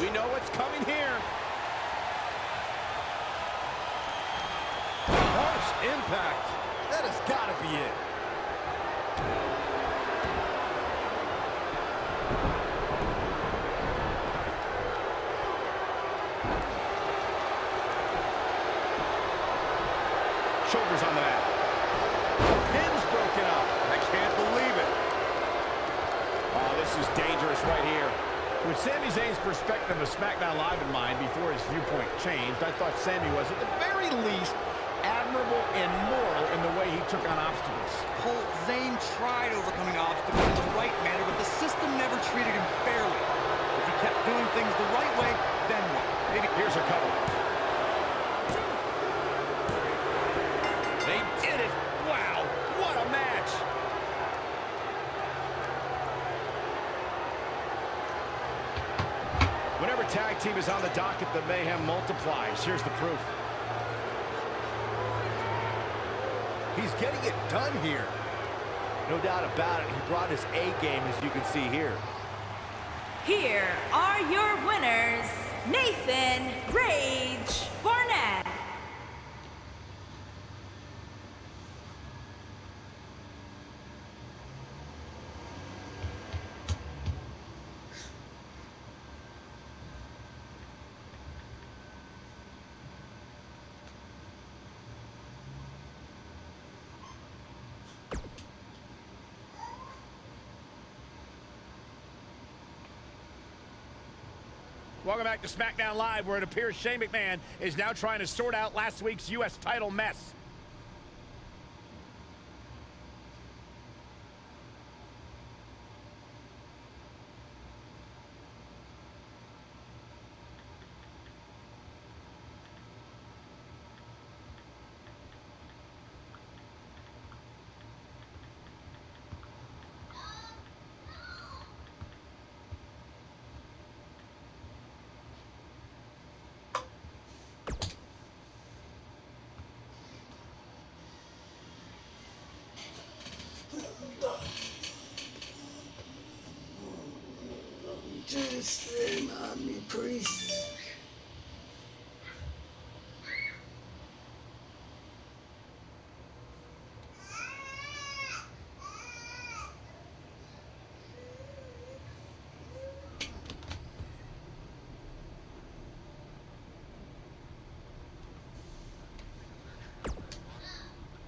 We know what's coming here. Harsh impact. That has got to be it. Shoulders on the mat. Pin's broken up. I can't believe it. Oh, this is dangerous right here. With Sami Zayn's perspective of SmackDown Live in mind before his viewpoint changed, I thought Sami was, at the very least, admirable and moral in the way he took on obstacles. Cole, Zayn tried overcoming obstacles in the right manner, but the system never treated him fairly. If he kept doing things the right way, then what? Maybe here's a cover. They did it. Wow, what a match. Whenever tag team is on the docket, the mayhem multiplies. Here's the proof. He's getting it done here. No doubt about it. He brought his A game, as you can see here. Here are your winners, Nathan Rage Barnett. Welcome back to SmackDown Live, where it appears Shane McMahon is now trying to sort out last week's U.S. title mess. Priest.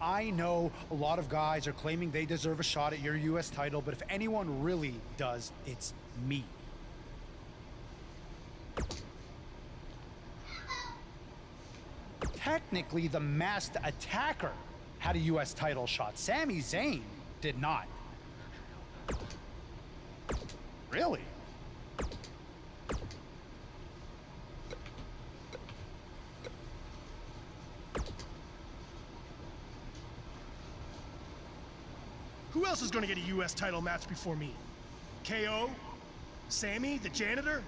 I know a lot of guys are claiming they deserve a shot at your U.S. title, but if anyone really does, it's me. Technically, the masked attacker had a U.S. title shot. Sami Zayn did not. Really? Who else is going to get a U.S. title match before me? KO? Sammy, the janitor?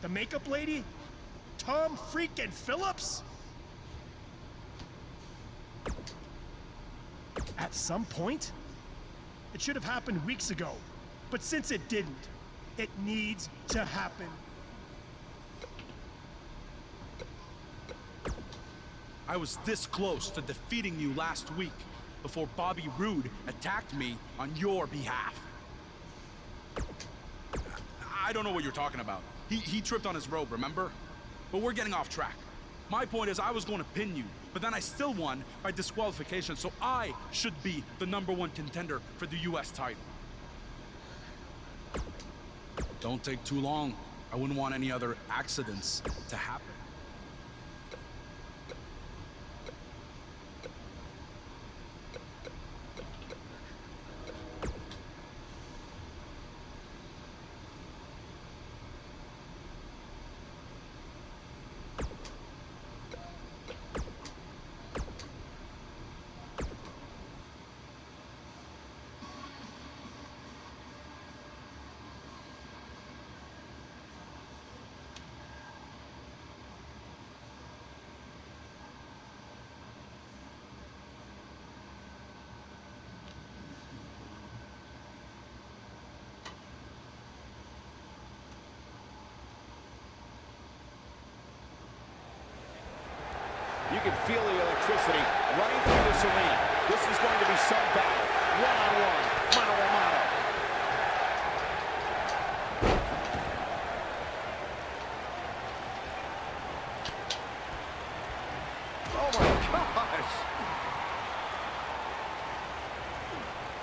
The makeup lady? Tom freaking Phillips? At some point? It should have happened weeks ago. But since it didn't, it needs to happen. I was this close to defeating you last week before Bobby Roode attacked me on your behalf. I don't know what you're talking about. He, he tripped on his robe, remember? But we're getting off track. My point is I was going to pin you, but then I still won by disqualification, so I should be the number one contender for the U.S. title. Don't take too long. I wouldn't want any other accidents to happen. Can feel the electricity running through this arena. This is going to be some battle. One-on-one, mano-a-mano. Oh my gosh!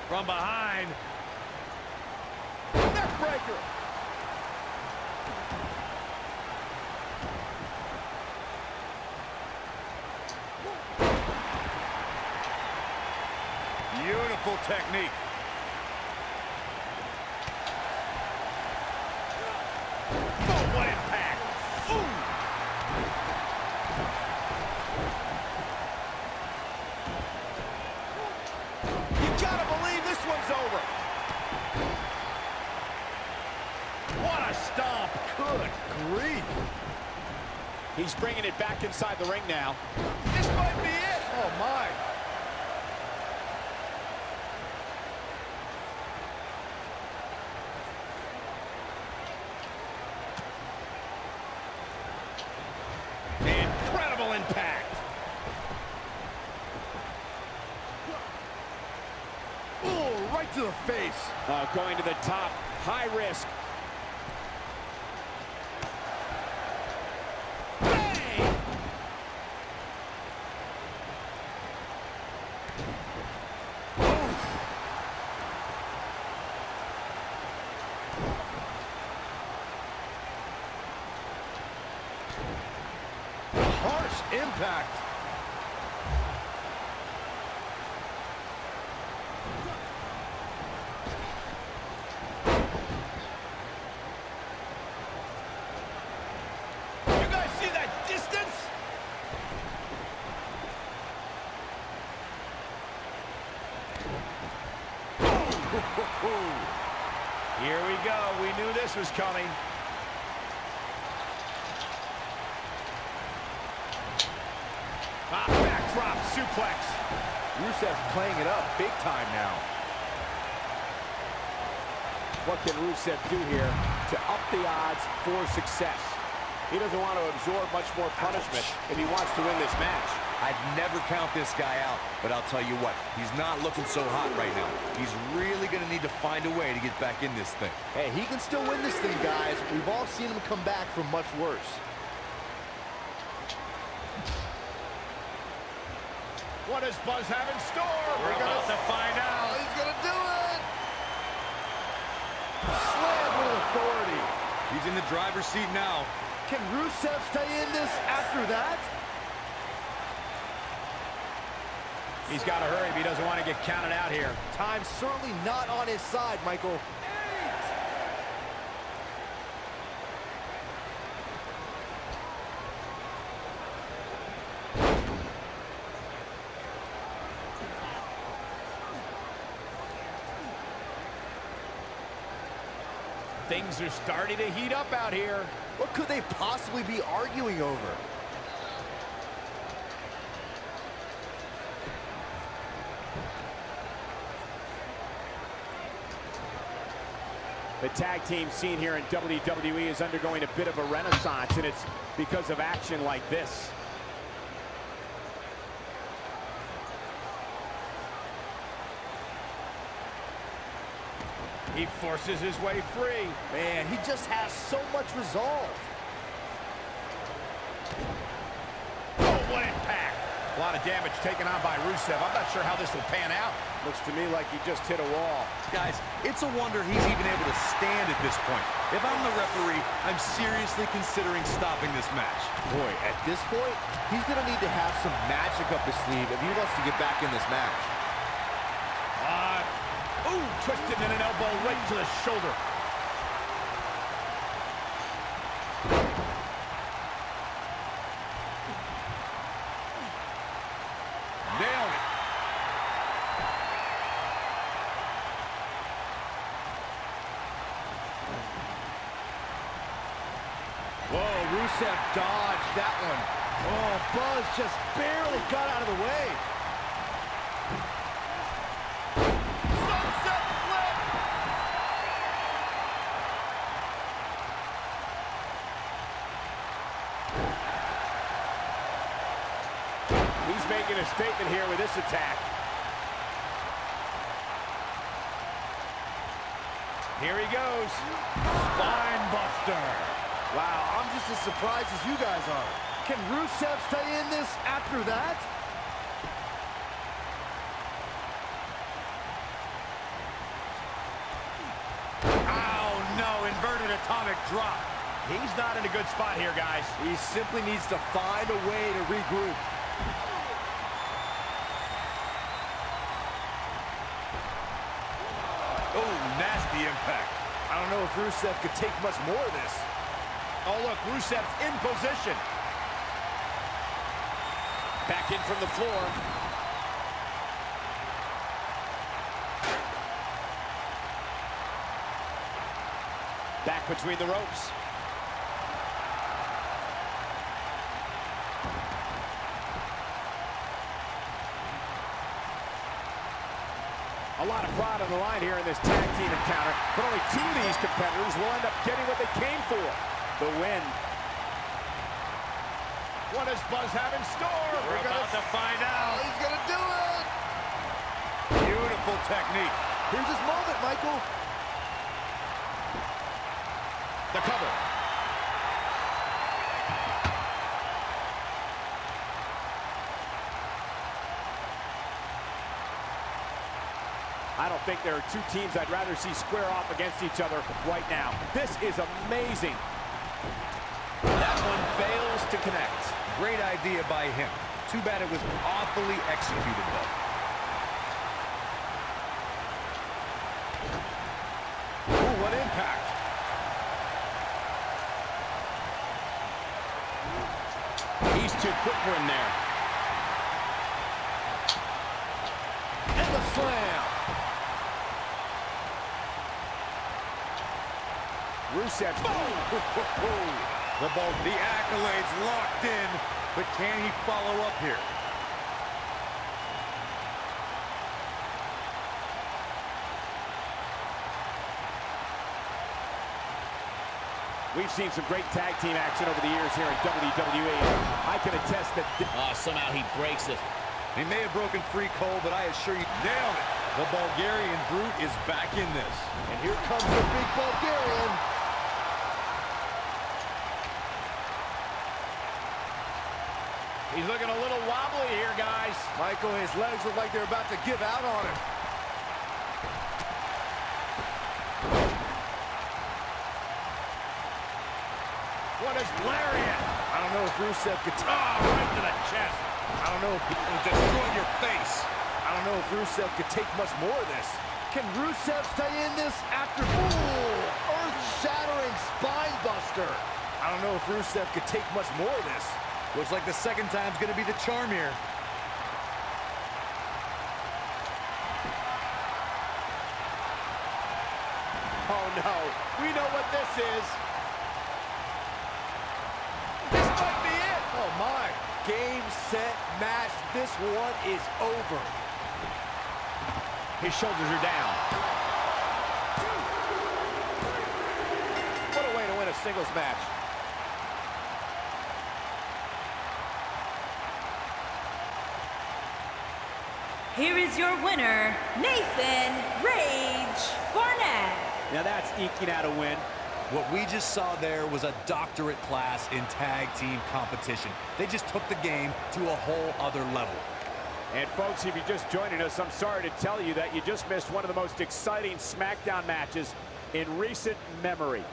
From behind. Neck breaker. Beautiful technique. Oh, what impact. Ooh. You gotta believe this one's over. What a stomp. Good grief. He's bringing it back inside the ring now. This might be it. Oh, my. Incredible impact. Oh, right to the face. Uh, going to the top. High risk. Bang! Harsh impact. You guys see that distance? Here we go. We knew this was coming. Ah, backdrop suplex. Rusev's playing it up big time now. What can Rusev do here to up the odds for success? He doesn't want to absorb much more punishment if he wants to win this match. I'd never count this guy out, but I'll tell you what, he's not looking so hot right now. He's really going to need to find a way to get back in this thing. Hey, he can still win this thing, guys. We've all seen him come back from much worse. What does Buzz have in store? We're about to find out. Oh, he's gonna do it! Slam with authority. He's in the driver's seat now. Can Rusev stay in this after that? He's got to hurry if he doesn't want to get counted out here. Time's certainly not on his side, Michael. Things are starting to heat up out here. What could they possibly be arguing over? The tag team scene here in WWE is undergoing a bit of a renaissance, and it's because of action like this. He forces his way free. Man, he just has so much resolve. Oh, what impact. A lot of damage taken on by Rusev. I'm not sure how this will pan out. Looks to me like he just hit a wall. Guys, it's a wonder he's even able to stand at this point. If I'm the referee, I'm seriously considering stopping this match. Boy, at this point, he's gonna need to have some magic up his sleeve if he wants to get back in this match. Uh, ooh, twisted in an elbow right to the shoulder. Nailed it. Whoa, Rusev dodged that one. Oh, Buzz just barely got out of the way. Sunset flip. making a statement here with this attack. Here he goes. Spine buster. Wow, I'm just as surprised as you guys are. Can Rusev stay in this after that? Oh, no, inverted atomic drop. He's not in a good spot here, guys. He simply needs to find a way to regroup. Oh, nasty impact. I don't know if Rusev could take much more of this. Oh, look, Rusev's in position. Back in from the floor. Back between the ropes. A lot of pride on the line here in this tag team encounter, but only two of these competitors will end up getting what they came for, the win. What does Buzz have in store? We're, We're about gonna- to find out. he's gonna do it! Beautiful technique. Here's his moment, Michael. The cover. Don't think there are two teams I'd rather see square off against each other right now. This is amazing. That one fails to connect. Great idea by him. Too bad it was awfully executed, though. Ooh, what impact. He's too quick for him there. And the slam. Rusev. The ball, the accolades locked in, but can he follow up here? We've seen some great tag team action over the years here in WWE. I can attest that Oh, somehow he breaks it. He may have broken free Cole, but I assure you, nailed it. The Bulgarian Brute is back in this. And here comes the big Bulgarian. he's looking a little wobbly here, guys. Michael, his legs look like they're about to give out on him. What is lariat? I don't know if Rusev could... Oh, right to the chest. I don't know if... Destroy your face. I don't know if Rusev could take much more of this. Can Rusev stay in this after... Ooh, earth-shattering spine buster. I don't know if Rusev could take much more of this. Looks like the second time's gonna be the charm here. Oh, no. We know what this is. This might be it. Oh, my. Game, set, match. This one is over. His shoulders are down. What a way to win a singles match. Here is your winner, Nathan Rage Barnett. Now that's eking out a win. What we just saw there was a doctorate class in tag team competition. They just took the game to a whole other level. And folks, if you're just joining us, I'm sorry to tell you that you just missed one of the most exciting SmackDown matches in recent memory.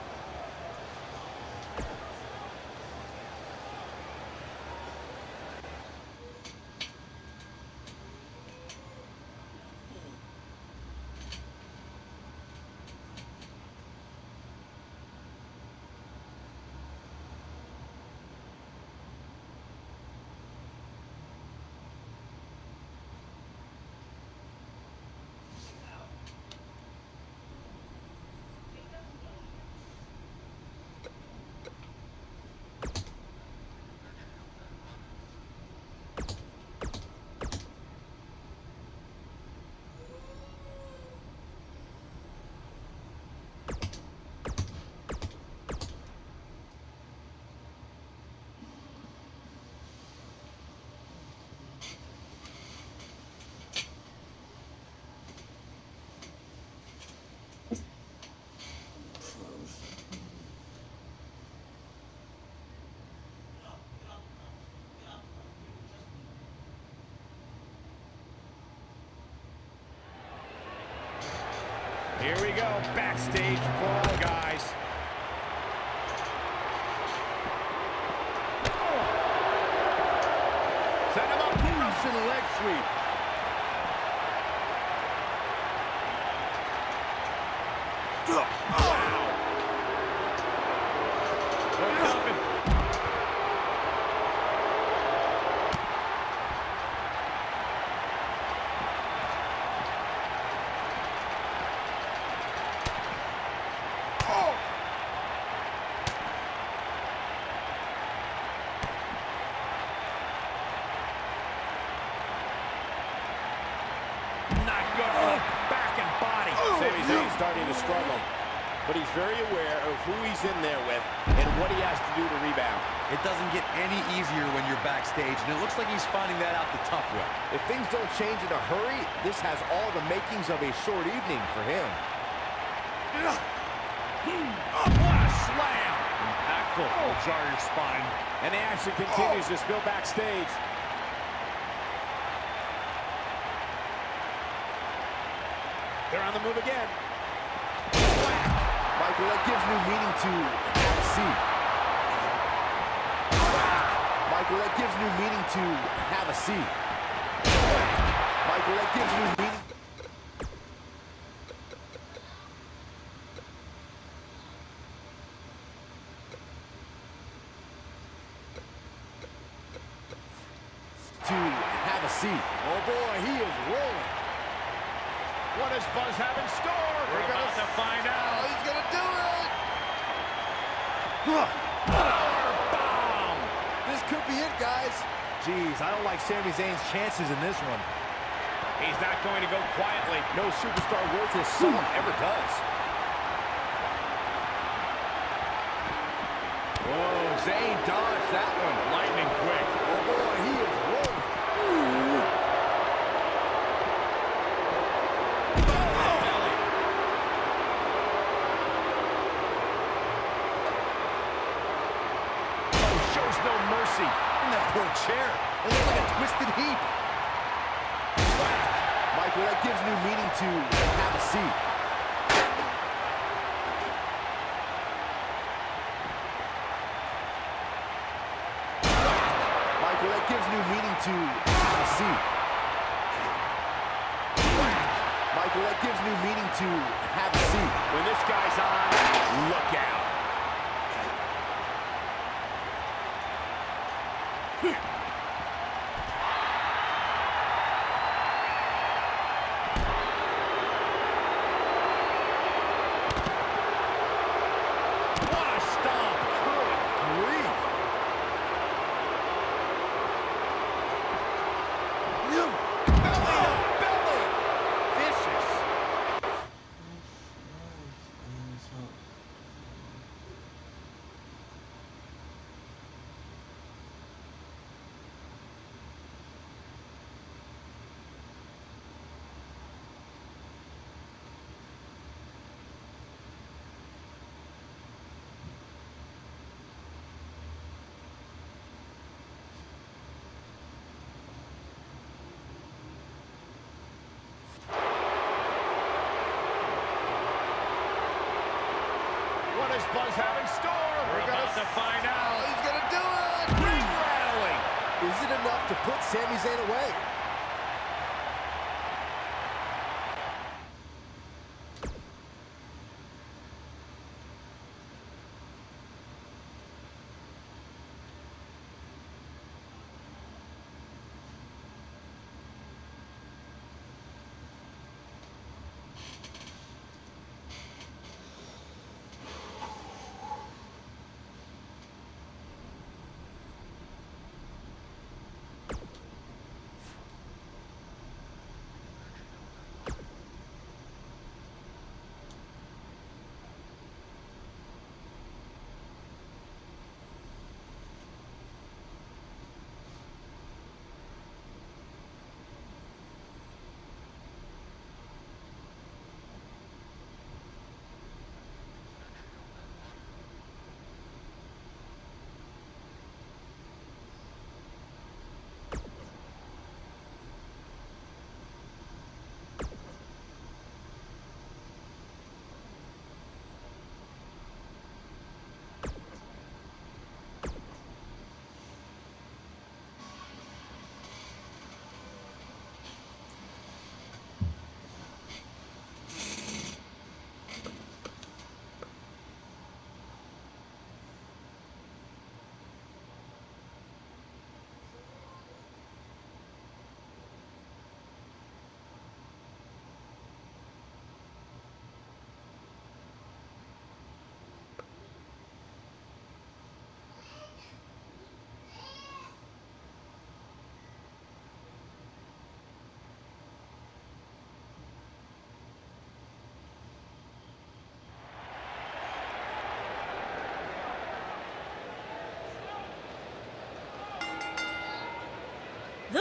Here we go, backstage brawl, guys. Set him up, Russian leg sweep. Not good for the back and body. Sami Zayn's starting to struggle. But he's very aware of who he's in there with and what he has to do to rebound. It doesn't get any easier when you're backstage, and it looks like he's finding that out the tough way. If things don't change in a hurry, this has all the makings of a short evening for him. Oh, what a slam. Impactful. Will jar your spine. And the action continues oh. to spill backstage. They're on the move again. Michael, that gives new meaning to have a seat. Michael, that gives new meaning to have a seat. Michael, that gives new meaning. To have a seat. Oh boy, he is rolling. What does Buzz have in store? We're, about to find out. he's gonna do it! Bomb. This could be it, guys. Jeez, I don't like Sami Zayn's chances in this one. He's not going to go quietly. No superstar worth his salt ever does. Whoa, Zayn dodged that one. Lightning quick. Oh boy, he is rolling. Oh, shows no mercy. That poor chair. It looks like a twisted heap. Michael, that gives new meaning to have a seat. Michael, that gives new meaning to have a seat. Michael, that gives new meaning to have a seat. When this guy's on, look out. What a stomp. Good grief. Belly to belly. Vicious. What does Buzz have in store? We're, about to find out. He's gonna do it! Ring rattling. Is it enough to put Sami Zayn away?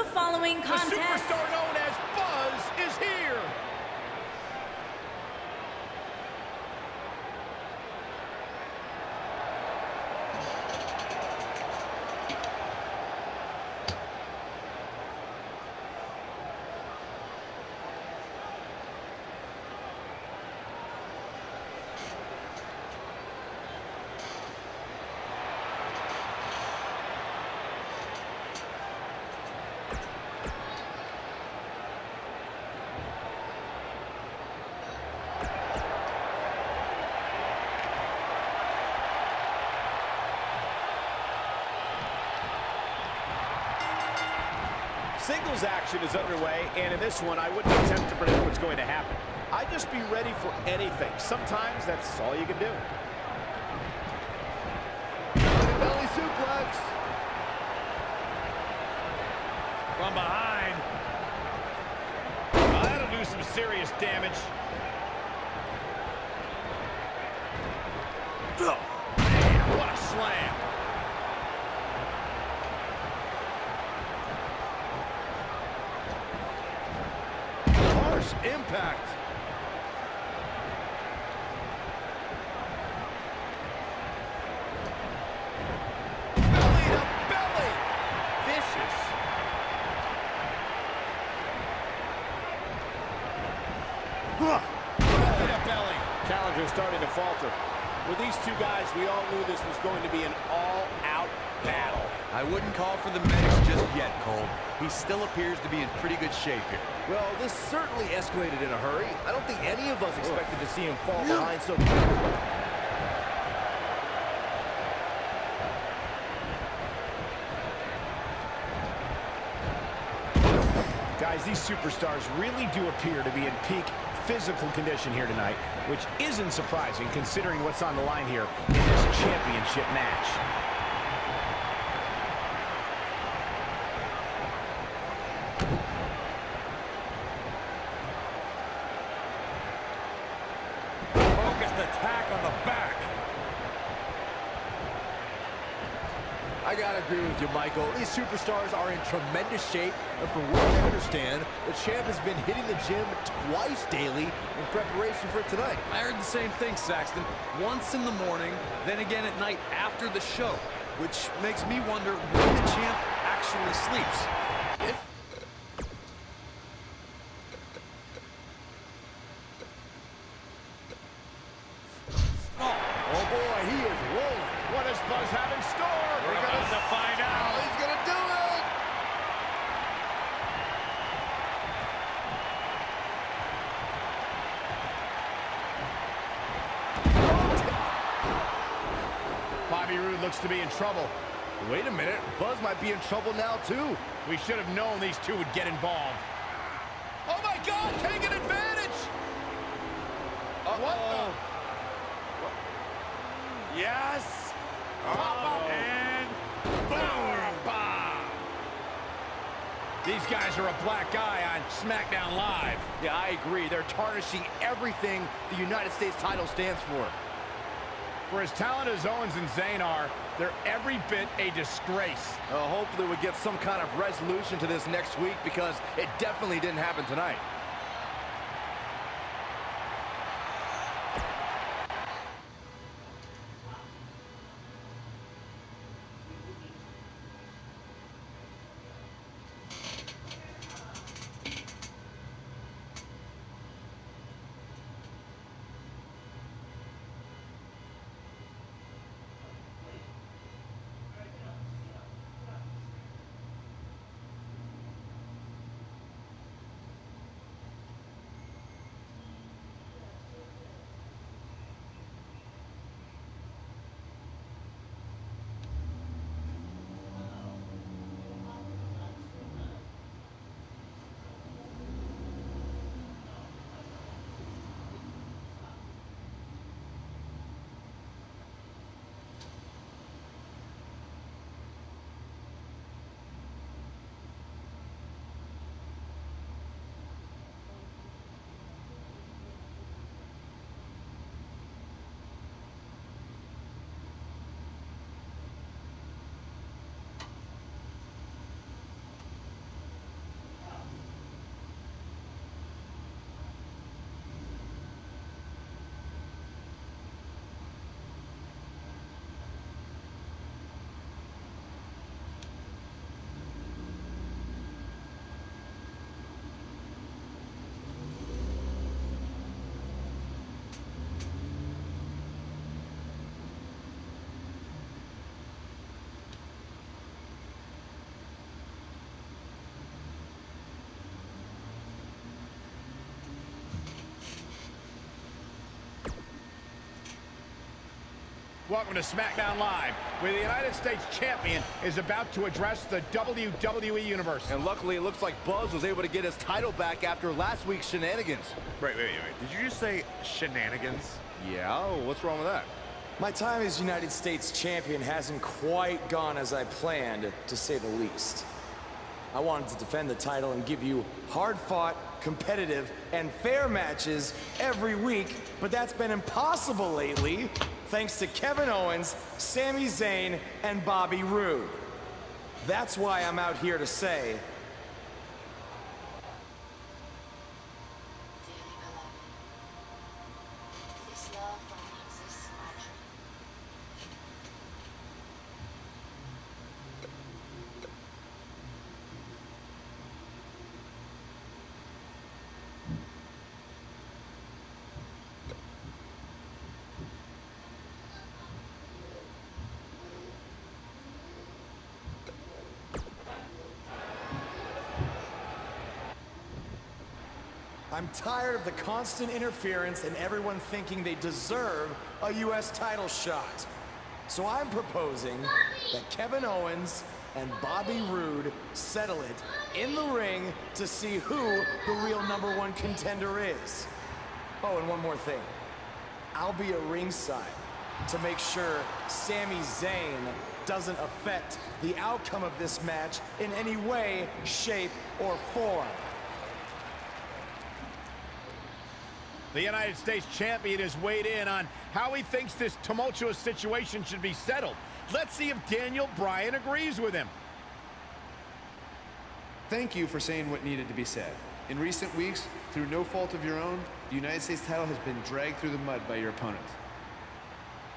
Following The contest superstar known as Buzz is here. Singles action is underway, and in this one, I wouldn't attempt to predict what's going to happen. I'd just be ready for anything. Sometimes that's all you can do. Belly suplex. From behind. Well, that'll do some serious damage. Oh, man, what a slam. Harsh impact. Belly to belly. Vicious. Belly to belly. Challenger starting to falter. With these two guys, we all knew this was going to be an all-out battle. I wouldn't call for the medics just yet, Cole. He still appears to be in pretty good shape here. Well, this certainly escalated in a hurry. I don't think any of us expected to see him fall behind so quickly. Guys, these superstars really do appear to be in peak physical condition here tonight, which isn't surprising considering what's on the line here in this championship match. Focused attack on the back. I gotta agree with. These superstars are in tremendous shape, and from what I understand, the champ has been hitting the gym twice daily in preparation for tonight. I heard the same thing, Saxton. Once in the morning, then again at night after the show. Which makes me wonder when the champ actually sleeps. If Oh boy, he is rolling. What does Buzz have in store? We're, about to find Oh, out. he's gonna do it! Bobby Roode looks to be in trouble. Wait a minute, Buzz might be in trouble now too. We should have known these two would get involved. Oh my God, taking advantage! Uh-oh. Yes! And boom! Bomb! These guys are a black eye on SmackDown Live. Yeah, I agree. They're tarnishing everything the United States title stands for. For as talented as Owens and Zayn are, they're every bit a disgrace. Hopefully we get some kind of resolution to this next week because it definitely didn't happen tonight. Welcome to SmackDown Live, where the United States Champion is about to address the WWE Universe. And luckily, it looks like Buzz was able to get his title back after last week's shenanigans. Wait, wait, wait. Did you just say shenanigans? Yeah, oh, what's wrong with that? My time as United States champion hasn't quite gone as I planned, to say the least. I wanted to defend the title and give you hard-fought, competitive, and fair matches every week, but that's been impossible lately, thanks to Kevin Owens, Sami Zayn, and Bobby Roode. That's why I'm out here to say, I'm tired of the constant interference and everyone thinking they deserve a U.S. title shot. So I'm proposing that Kevin Owens and Bobby Roode settle it in the ring to see who the real number one contender is. Oh, and one more thing. I'll be at ringside to make sure Sami Zayn doesn't affect the outcome of this match in any way, shape, or form. The United States Champion has weighed in on how he thinks this tumultuous situation should be settled. Let's see if Daniel Bryan agrees with him. Thank you for saying what needed to be said. In recent weeks, through no fault of your own, the United States title has been dragged through the mud by your opponent.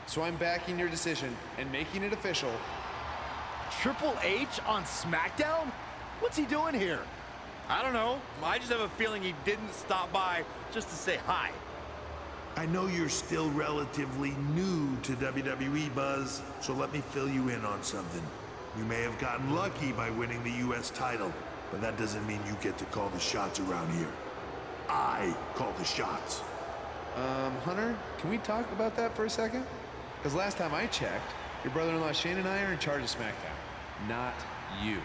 So I'm backing your decision and making it official. Triple H on SmackDown? What's he doing here? I don't know. I just have a feeling he didn't stop by just to say hi. I know you're still relatively new to WWE, Buzz, so let me fill you in on something. You may have gotten lucky by winning the U.S. title, but that doesn't mean you get to call the shots around here. I call the shots. Um, Hunter, can we talk about that for a second? Because last time I checked, your brother-in-law Shane and I are in charge of SmackDown, not you.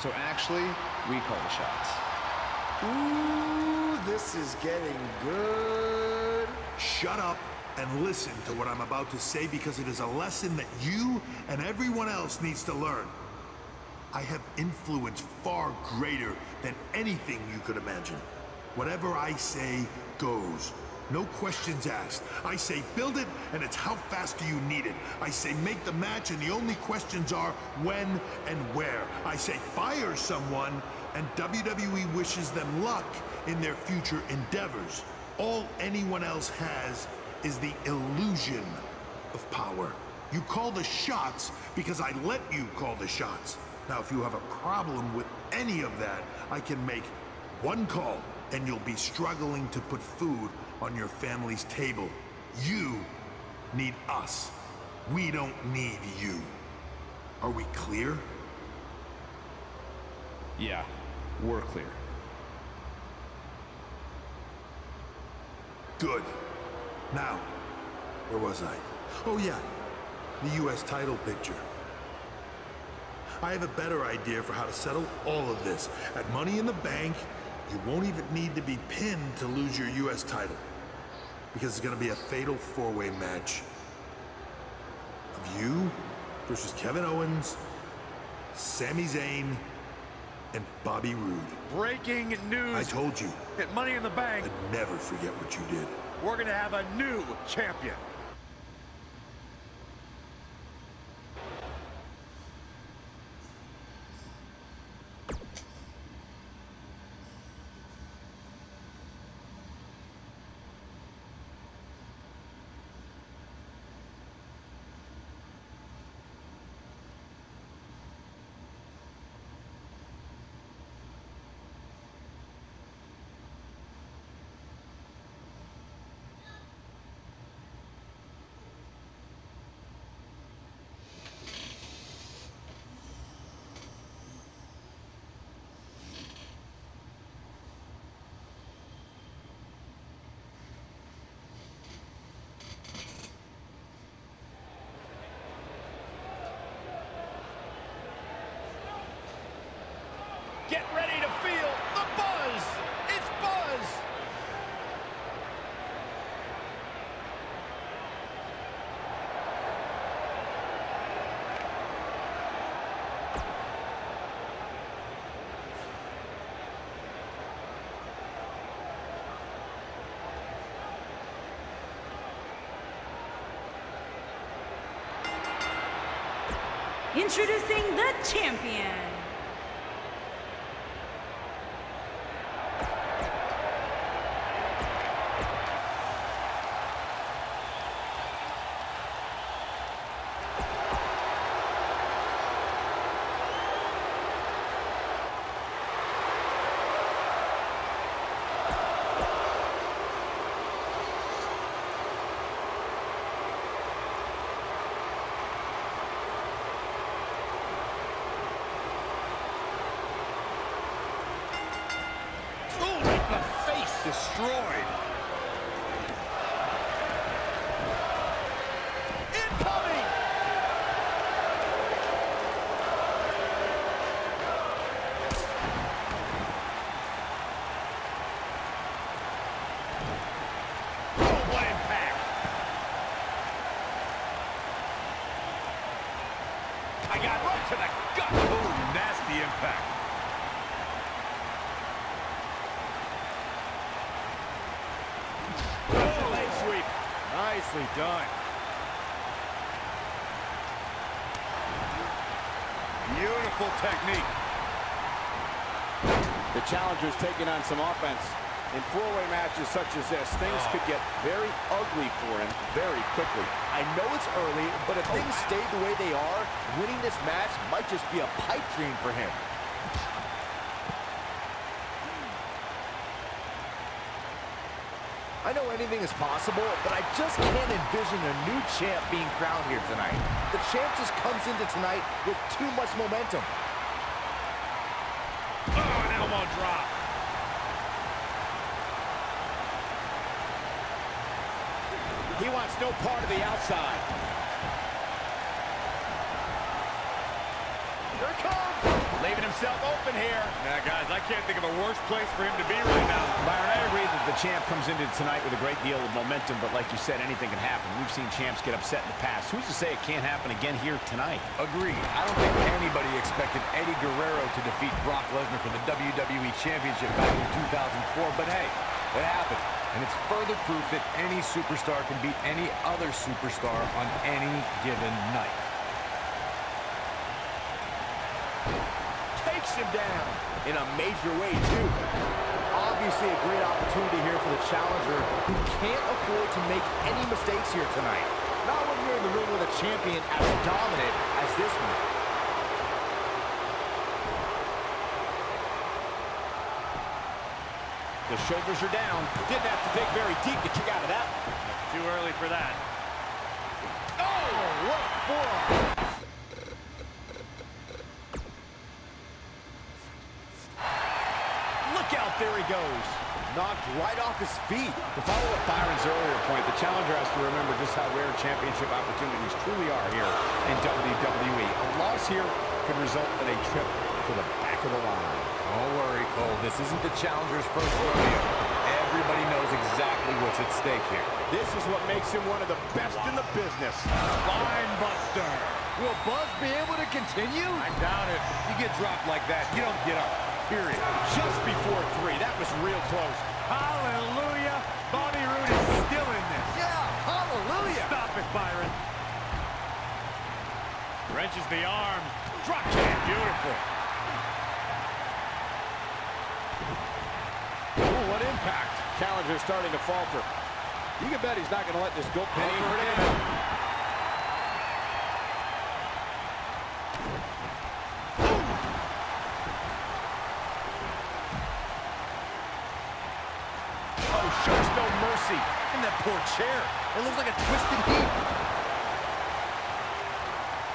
So actually, we call the shots. Ooh, this is getting good. Shut up and listen to what I'm about to say because it is a lesson that you and everyone else needs to learn. I have influence far greater than anything you could imagine. Whatever I say goes. No questions asked. I say build it, and it's how fast do you need it. I say make the match, and the only questions are when and where. I say fire someone, and WWE wishes them luck in their future endeavors. All anyone else has is the illusion of power. You call the shots because I let you call the shots. Now, if you have a problem with any of that, I can make one call, and you'll be struggling to put food on your family's table. You need us. We don't need you. Are we clear? Yeah, we're clear. Good. Now, where was I? Oh yeah, the U.S. title picture. I have a better idea for how to settle all of this. At Money in the Bank, you won't even need to be pinned to lose your U.S. title because it's going to be a fatal four-way match of you versus Kevin Owens, Sami Zayn, and Bobby Roode. Breaking news. I told you. At Money in the Bank. I'd never forget what you did. We're going to have a new champion. Introducing the champion. destroyed. Incoming! Oh, what impact! I got right to the gut. Ooh, nasty impact. Oh, leg sweep. Nicely done. Beautiful technique. The challenger's taking on some offense. In four-way matches such as this, things Oh. could get very ugly for him very quickly. I know it's early, but if things stay the way they are, winning this match might just be a pipe dream for him. I know anything is possible, but I just can't envision a new champ being crowned here tonight. The champ just comes into tonight with too much momentum. Oh, an elbow drop. He wants no part of the outside. Here it comes! Leaving himself open here. Now, guys, I can't think of a worse place for him to be right now. Byron, I agree that the champ comes into tonight with a great deal of momentum, but like you said, anything can happen. We've seen champs get upset in the past. Who's to say it can't happen again here tonight? Agreed. I don't think anybody expected Eddie Guerrero to defeat Brock Lesnar for the WWE Championship back in 2004, but hey, it happened. And it's further proof that any superstar can beat any other superstar on any given night. Takes him down in a major way, too. Obviously a great opportunity here for the challenger who can't afford to make any mistakes here tonight. Not when you're in the ring with a champion as dominant as this one. The shoulders are down. Didn't have to dig very deep to kick out of that. Too early for that. Oh, what a forearm. Look out, there he goes. Knocked right off his feet. To follow up Byron's earlier point, the challenger has to remember just how rare championship opportunities truly are here in WWE. A loss here could result in a trip to the back of the line. Don't worry, Cole. This isn't the challenger's first rodeo. Everybody knows exactly what's at stake here. This is what makes him one of the best in the business. Spine buster. Will Buzz be able to continue? I doubt it. You get dropped like that, you don't get up. Period. Just before three. That was real close. Hallelujah. Bobby Roode is still in this. Yeah, hallelujah. Stop it, Byron. Wrenches the arm. Drop kick. Beautiful. Ooh, what impact. Challenger's starting to falter. You can bet he's not going to let this go penny in. Oh, shows no mercy. And that poor chair. It looks like a twisted heap.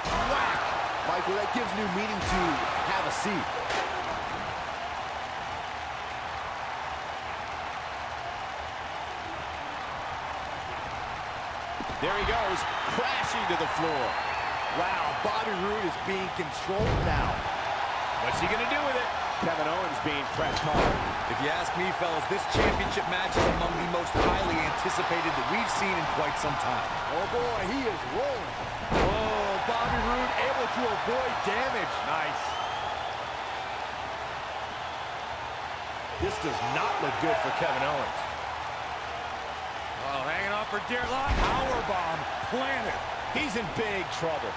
Whack. Michael, that gives new meaning to have a seat. There he goes, crashing to the floor. Wow, Bobby Roode is being controlled now. What's he going to do with it? Kevin Owens being pressed hard. If you ask me, fellas, this championship match is among the most highly anticipated that we've seen in quite some time. Oh boy, he is rolling. Oh, Bobby Roode able to avoid damage. Nice. This does not look good for Kevin Owens. For dear life. Powerbomb planted. He's in big trouble.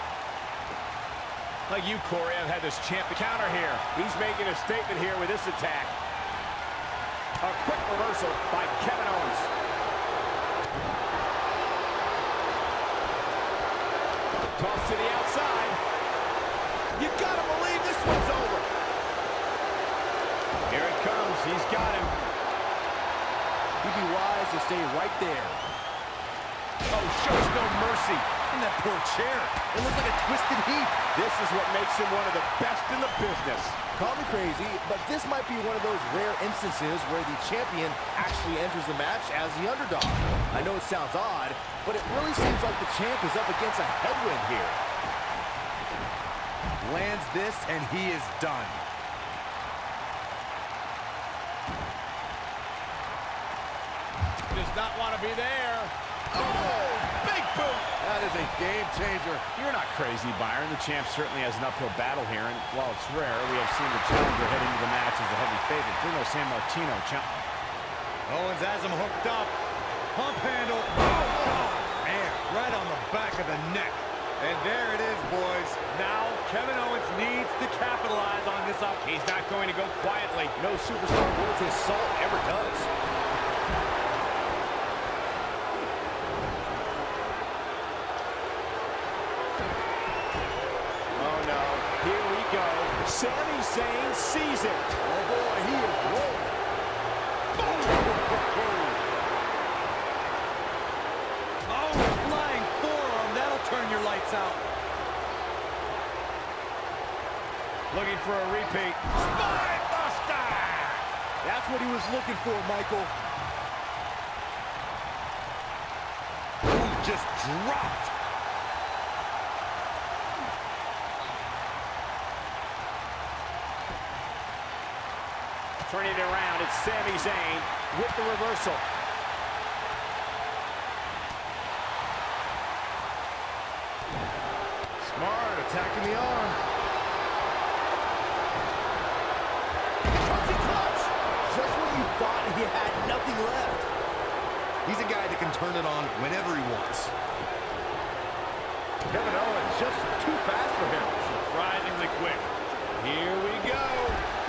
Like you, Corey, I've had this champ counter here. He's making a statement here with this attack. A quick reversal by Kevin Owens. Toss to the outside. You gotta believe this one's over. Here it comes. He's got him. He'd be wise to stay right there. Oh, shows no mercy. And that poor chair. It looks like a twisted heap. This is what makes him one of the best in the business. Call me crazy, but this might be one of those rare instances where the champion actually enters the match as the underdog. I know it sounds odd, but it really seems like the champ is up against a headwind here. Lands this, and he is done. Does not want to be there. Oh. That is a game changer. You're not crazy, Byron. The champ certainly has an uphill battle here, and while it's rare, we have seen the challenger head into the match as a heavy favorite. Bruno Sammartino. Owens has him hooked up. Pump handle. Oh, oh, man, right on the back of the neck. And there it is, boys. Now Kevin Owens needs to capitalize on this up. He's not going to go quietly. No superstar worth his salt ever does. Oh, no. Here we go. Sami Zayn sees it. Oh, boy, he is rolling. Oh, flying forearm. That'll turn your lights out. Looking for a repeat. Spine Buster! That's what he was looking for, Michael. Ooh, just dropped. Turning it around, it's Sami Zayn with the reversal. Smart, attacking the arm. Just when you thought he had nothing left. He's a guy that can turn it on whenever he wants. Kevin Owens just too fast for him. Surprisingly quick. Here we go.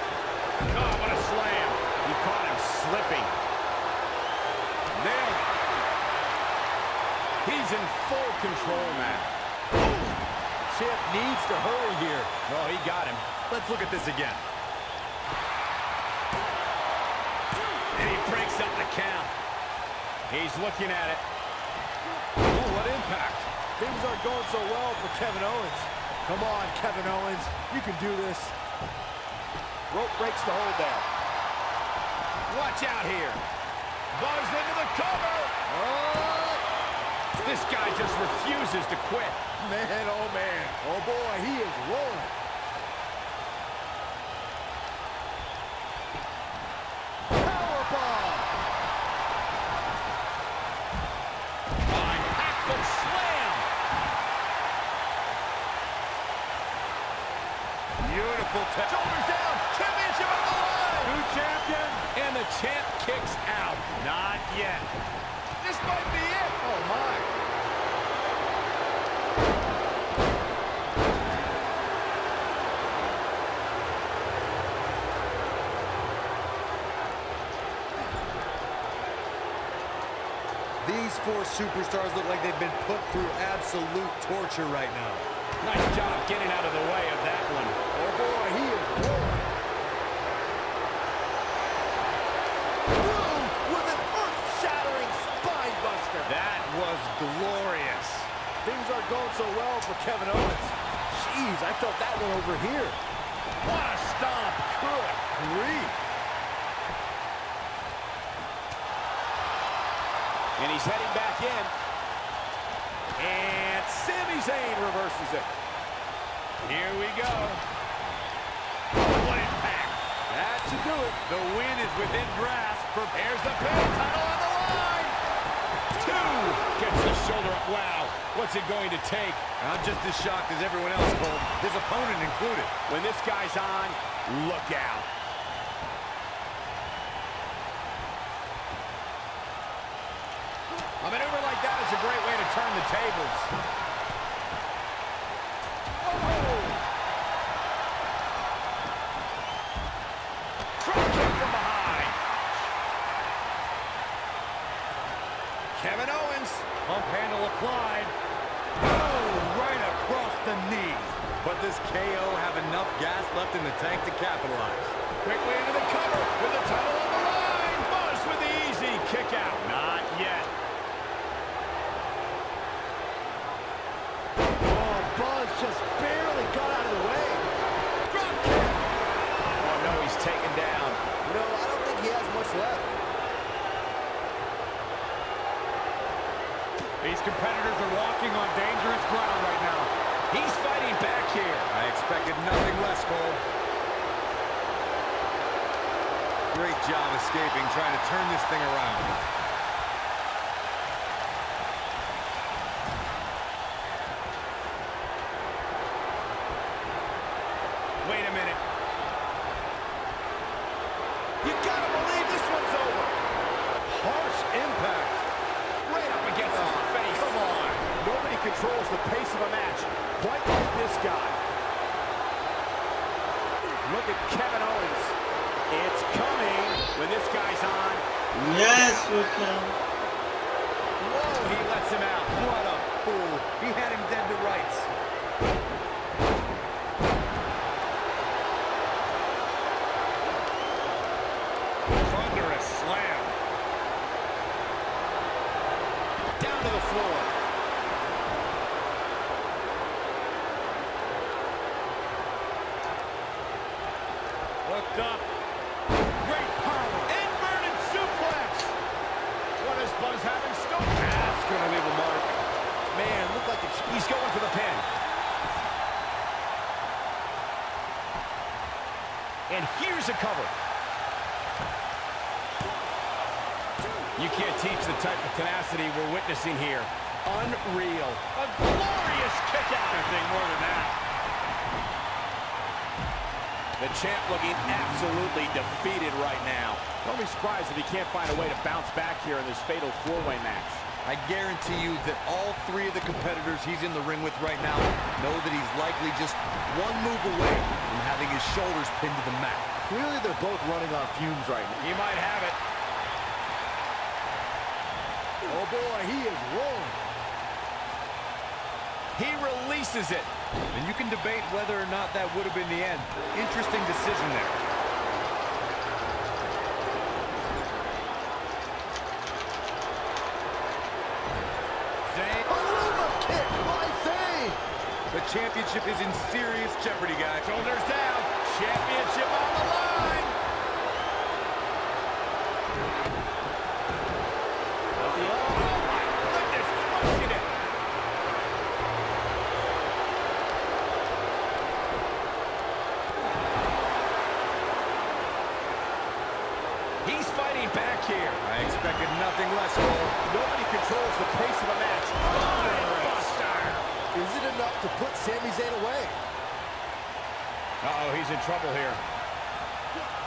Oh, what a slam. He caught him slipping. Nailed it. He's in full control now. Champ needs to hurry here. Oh, he got him. Let's look at this again. And he breaks up the count. He's looking at it. Oh, what impact. Things aren't going so well for Kevin Owens. Come on, Kevin Owens. You can do this. Rope breaks the hold there. Watch out here. Buzz into the cover. Oh! This guy just refuses to quit. Man, oh man. Oh boy, he is rolling. Powerbomb. Impactful slam. Beautiful tap. Shoulders down. Championship on the line. New champion. And the champ kicks out. Not yet. This might be it. Oh my. These four superstars look like they've been put through absolute torture right now. Nice job getting out of the way of that one. Oh boy, he is rolling. Boom! With an earth-shattering spine buster. That was glorious. Things aren't going so well for Kevin Owens. Jeez, I felt that one over here. What a stomp. Good grief. And he's heading back in. And Sami Zayn reverses it. Here we go. What impact. That should do it. The win is within grasp. Here's the pin. Title on the line. Two. Gets the shoulder up. Wow. What's it going to take? I'm just as shocked as everyone else, Cole. His opponent included. When this guy's on, look out. A maneuver like that is a great way to turn the tables. Oh! Kevin Owens. Pump handle applied. Oh, right across the knee. But does KO have enough gas left in the tank to capitalize? Quickly into the cover with the title on the line. Buzz with the easy kick out. Not yet. Oh, Buzz just barely got out of the way. Drop kick. Oh, no, he's taken down. No, I don't think he has much left. These competitors are walking on dangerous ground right now. He's fighting back here. I expected nothing less, Cole. Great job escaping, trying to turn this thing around. Wait a minute. You gotta believe this one's over. Harsh impact. Right up against his face. Come on. Nobody controls the pace of a match quite like this guy. Look at Kevin Owens. It's coming when this guy's on. Yes, we can. Whoa, he lets him out. What a fool. He had him dead to rights. Thunderous slam. Down to the floor. Hooked up. Great power. Inverted suplex. What does Buzz have in store? That's going to leave a mark. Man, look like it's, he's going for the pin. And here's a cover. You can't teach the type of tenacity we're witnessing here. Unreal. A glorious kick out. Anything more than that. The champ looking absolutely defeated right now. Don't be surprised if he can't find a way to bounce back here in this fatal four-way match. I guarantee you that all three of the competitors he's in the ring with right now know that he's likely just one move away from having his shoulders pinned to the mat. Clearly, they're both running on fumes right now. He might have it. Oh, boy, he is rolling. He releases it. And you can debate whether or not that would have been the end. Interesting decision there. Zayn. Aruba kick by Zayn. The championship is in serious jeopardy, guys. Shoulders down. Championship on the line. Oh, my goodness. Crushing it. He's fighting back here. I expected nothing less, Cole. Nobody controls the pace of a match. Is it enough to put Sami Zayn away? Uh-oh, he's in trouble here.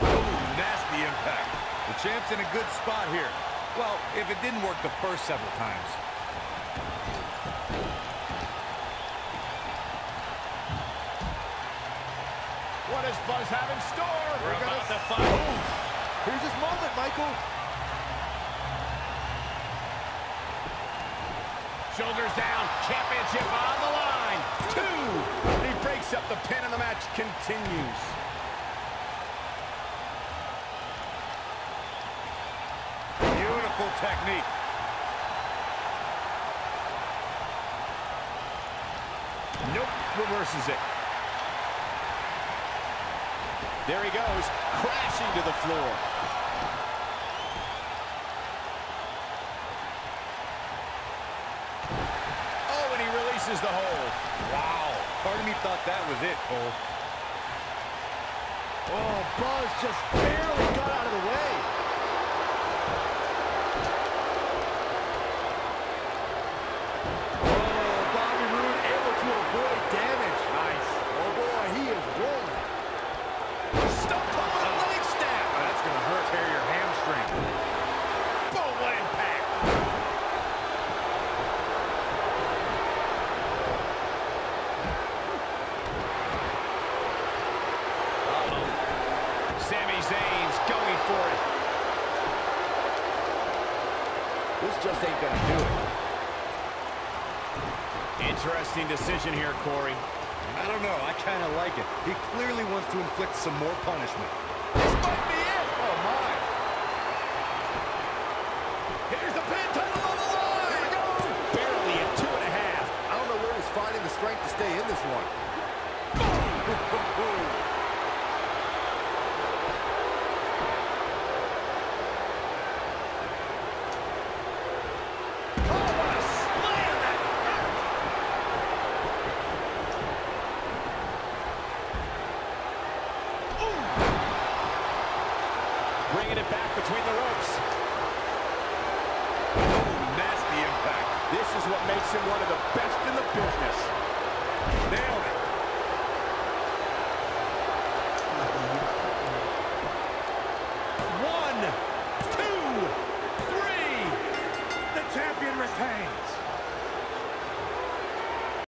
Ooh, nasty impact. The champ's in a good spot here. Well, if it didn't work the first several times. What does Buzz have in store? We're gonna about to fight. Here's his moment, Michael. Shoulders down, championship on the line. Two. He breaks up the pin and the match continues. Beautiful technique. Nope, reverses it. There he goes, crashing to the floor. Oh, and he releases the hold. Part of me thought that was it, Cole. Oh, Buzz just barely got out of the way. like it. He clearly wants to inflict some more punishment.